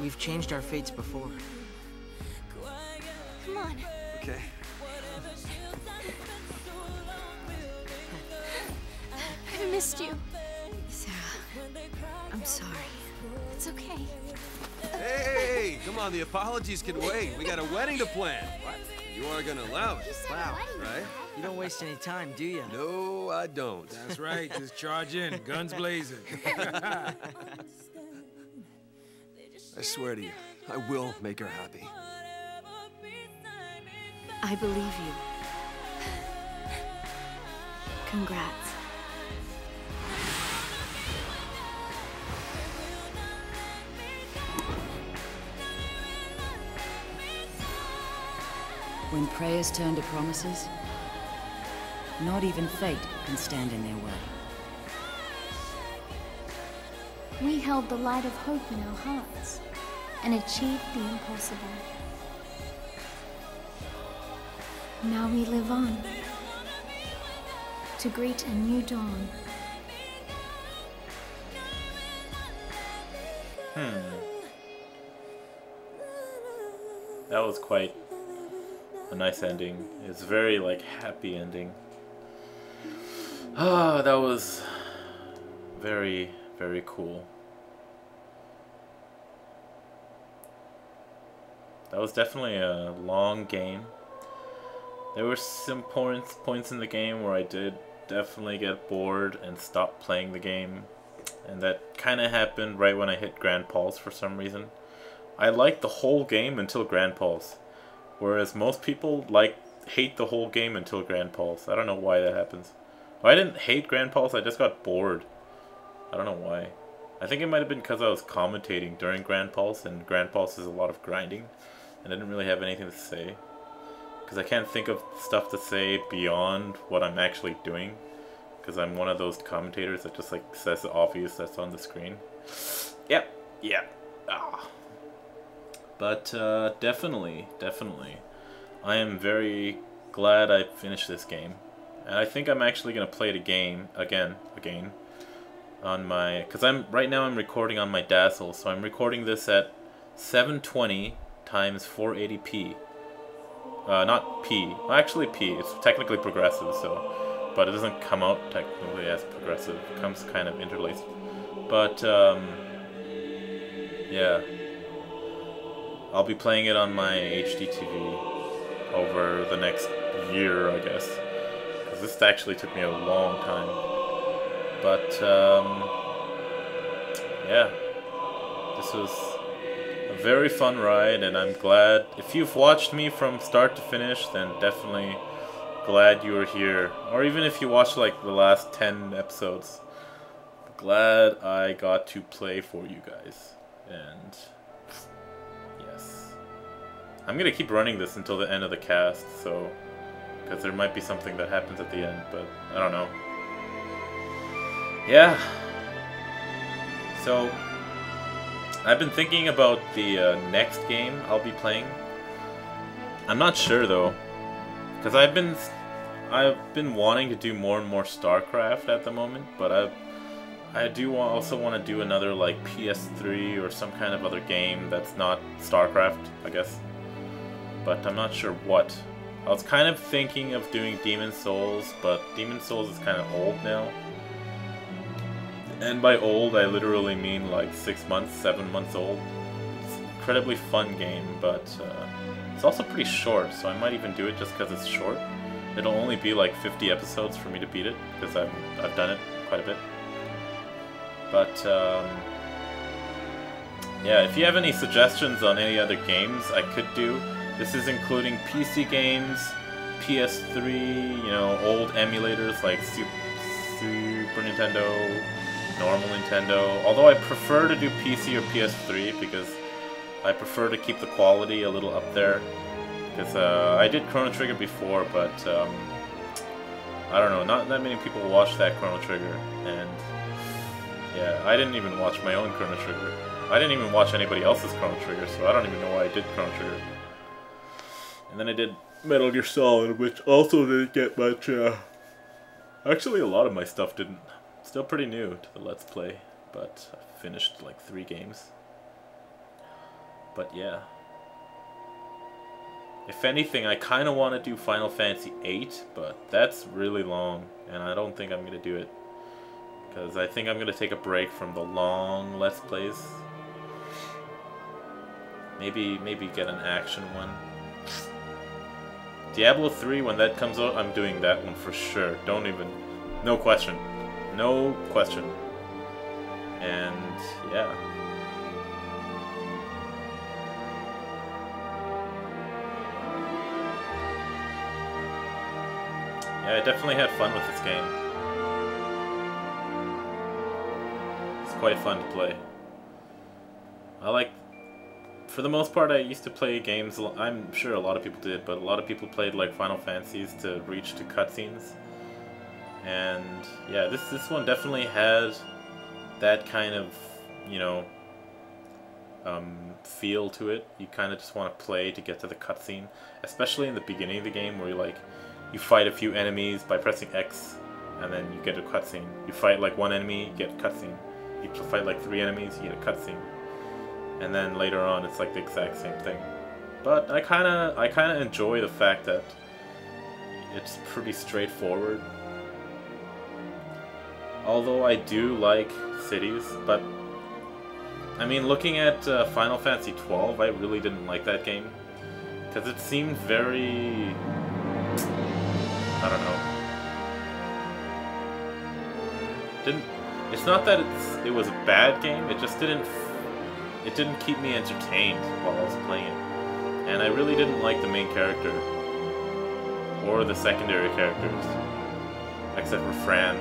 We've changed our fates before. Come on. Okay. I missed you. Serah, I'm sorry. It's okay. Hey, come on, the apologies can wait. We got a wedding to plan. What? You are gonna allow it, Wow. right? You don't waste any time, do you? No, I don't. That's right. Just charge in, guns blazing. I swear to you, I will make her happy. I believe you. Congrats. When prayers turn to promises, not even fate can stand in their way. We held the light of hope in our hearts and achieved the impossible. Now we live on to greet a new dawn. Hmm. That was quite a nice ending. It's very like happy ending. Ah, that was very very cool. That was definitely a long game. There were some points points in the game where I did definitely get bored and stop playing the game. And that kind of happened right when I hit Gran Pulse for some reason. I liked the whole game until Gran Pulse. Whereas most people like hate the whole game until Gran Pulse. I don't know why that happens. I didn't hate Gran Pulse, I just got bored. I don't know why. I think it might have been because I was commentating during Gran Pulse, and Gran Pulse is a lot of grinding, and I didn't really have anything to say. Because I can't think of stuff to say beyond what I'm actually doing. Because I'm one of those commentators that just like says the obvious that's on the screen. Yep, yep. Ah. But uh, definitely, definitely, I am very glad I finished this game, and I think I'm actually gonna play the game again, again, on my. Cause I'm right now I'm recording on my Dazzle, so I'm recording this at 720 times 480p. Uh, not P. Actually P. It's technically progressive, so, but it doesn't come out technically as progressive. It comes kind of interlaced. But um, yeah. I'll be playing it on my HD TV over the next year, I guess. Because this actually took me a long time. But, um, yeah. This was very fun ride, and I'm glad. If you've watched me from start to finish, then definitely glad you were here. Or even if you watched like the last 10 episodes. Glad I got to play for you guys. And yes. I'm gonna keep running this until the end of the cast, so because there might be something that happens at the end, but I don't know. Yeah. So I've been thinking about the uh, next game I'll be playing. I'm not sure though, because I've been I've been wanting to do more and more StarCraft at the moment, but I I do also want to do another like PS3 or some kind of other game that's not StarCraft, I guess. But I'm not sure what. I was kind of thinking of doing Demon's Souls, but Demon's Souls is kind of old now. And by old, I literally mean like six months, seven months old. It's an incredibly fun game, but uh, it's also pretty short, so I might even do it just because it's short. It'll only be like 50 episodes for me to beat it, because I've, I've done it quite a bit. But, um, yeah, if you have any suggestions on any other games I could do, this is including PC games, PS3, you know, old emulators like Super, Super Nintendo, normal Nintendo. Although I prefer to do PC or PS3 because I prefer to keep the quality a little up there. Because uh, I did Chrono Trigger before, but um, I don't know, not that many people watch that Chrono Trigger, and yeah, I didn't even watch my own Chrono Trigger. I didn't even watch anybody else's Chrono Trigger, so I don't even know why I did Chrono Trigger. And then I did Metal Gear Solid, which also didn't get much, uh... Actually, a lot of my stuff didn't. Still pretty new to the Let's Play, but I finished like three games. But yeah. If anything, I kind of want to do Final Fantasy VIII, but that's really long, and I don't think I'm going to do it. Because I think I'm going to take a break from the long Let's Plays. Maybe, maybe get an action one. Diablo 3, when that comes out, I'm doing that one for sure. Don't even... No question. No question. And, yeah. Yeah, I definitely had fun with this game. It's quite fun to play. I like... For the most part, I used to play games... I'm sure a lot of people did, but a lot of people played like Final Fantasies to reach to cutscenes. And yeah, this, this one definitely had that kind of, you know, um, feel to it. You kind of just want to play to get to the cutscene, especially in the beginning of the game where you like you fight a few enemies by pressing X, and then you get a cutscene. You fight like one enemy, you get a cutscene. You fight like three enemies, you get a cutscene. And then later on, it's like the exact same thing. But I kind of I kind of enjoy the fact that it's pretty straightforward. Although I do like cities, but I mean, looking at uh, Final Fantasy XII, I really didn't like that game because it seemed very I don't know. Didn't. It's not that it's it was a bad game. It just didn't. It didn't keep me entertained while I was playing it, and I really didn't like the main character or the secondary characters, except for Fran.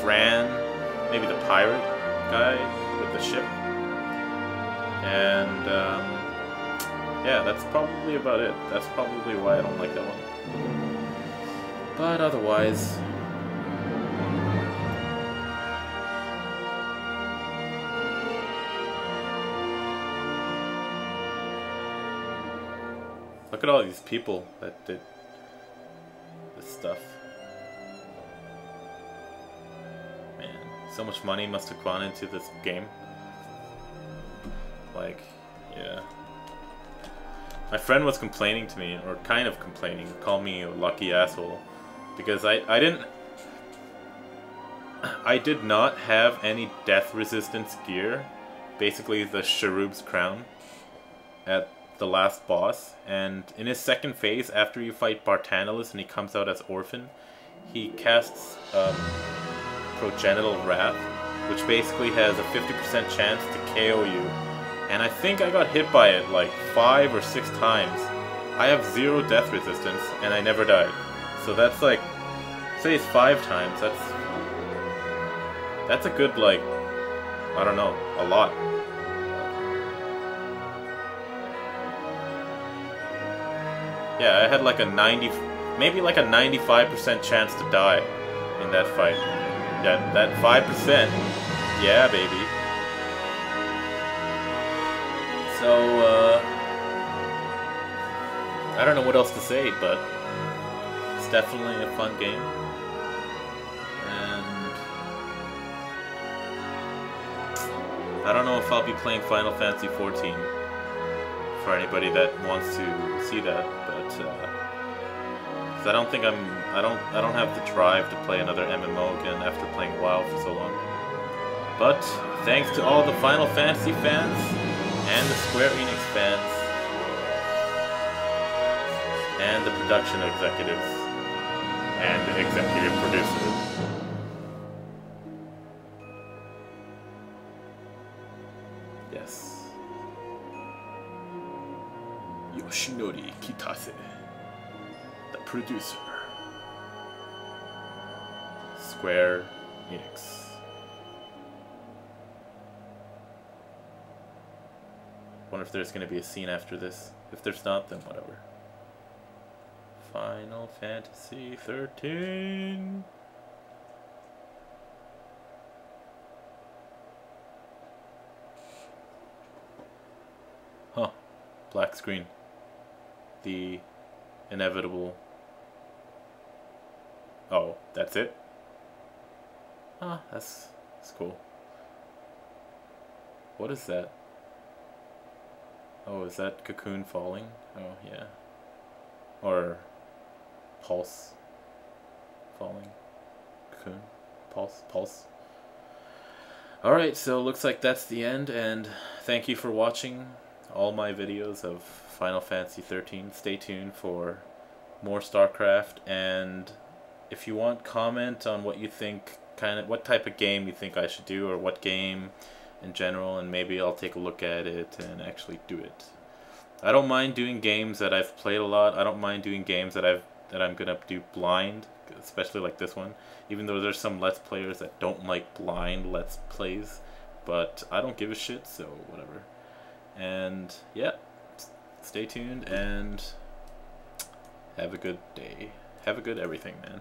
Fran, maybe the pirate guy with the ship, and um, yeah, that's probably about it. That's probably why I don't like that one. But otherwise... Look at all these people that did this stuff. So much money must have gone into this game. Like, yeah. My friend was complaining to me, or kind of complaining, called me a lucky asshole because I, I didn't... I did not have any death resistance gear, basically the Cherub's crown, at the last boss, and in his second phase, after you fight Barthandelus and he comes out as Orphan, he casts um, Progenital Wrath, which basically has a 50% chance to KO you. And I think I got hit by it like five or six times. I have zero death resistance, and I never died. So that's like, say it's five times, that's, that's a good like, I don't know, a lot. Yeah, I had like a 90, maybe like a 95% chance to die in that fight. Yeah, that 5%, yeah baby. So, uh, I don't know what else to say, but it's definitely a fun game. And I don't know if I'll be playing Final Fantasy XIV for anybody that wants to see that, but uh, I don't think I'm I don't I don't have the drive to play another MMO again after playing WoW for so long. But thanks to all the Final Fantasy fans and the Square Enix fans and the production executives and the executive producers. Yes. Yoshinori Kitase, producer. Square Enix. Wonder if there's going to be a scene after this. If there's not, then whatever. Final Fantasy 13. Huh. Black screen. The inevitable. Oh, that's it? Ah, that's, that's cool. What is that? Oh, is that cocoon falling? Oh, yeah. Or pulse falling. Cocoon. Pulse. Pulse. Alright, so looks like that's the end, and thank you for watching all my videos of Final Fantasy 13. Stay tuned for more StarCraft, and if you want, comment on what you think, kind of what type of game you think I should do, or what game in general, and maybe I'll take a look at it and actually do it. I don't mind doing games that I've played a lot. I don't mind doing games that I've that I'm gonna do blind, especially like this one. Even though there's some Let's Players that don't like blind Let's Plays, but I don't give a shit, so whatever. And yeah, stay tuned and have a good day. Have a good everything, man.